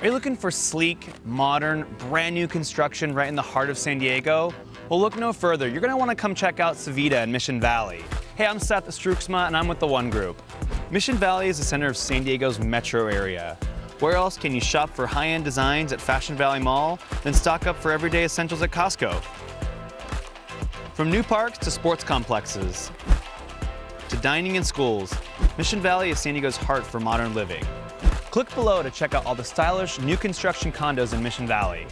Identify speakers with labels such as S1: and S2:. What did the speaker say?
S1: Are you looking for sleek, modern, brand new construction right in the heart of San Diego? Well, look no further. You're going to want to come check out Civita in Mission Valley. Hey, I'm Seth Struiksma, and I'm with the One Group. Mission Valley is the center of San Diego's metro area. Where else can you shop for high-end designs at Fashion Valley Mall, then stock up for everyday essentials at Costco? From new parks to sports complexes, to dining and schools, Mission Valley is San Diego's heart for modern living. Click below to check out all the stylish new construction condos in Mission Valley.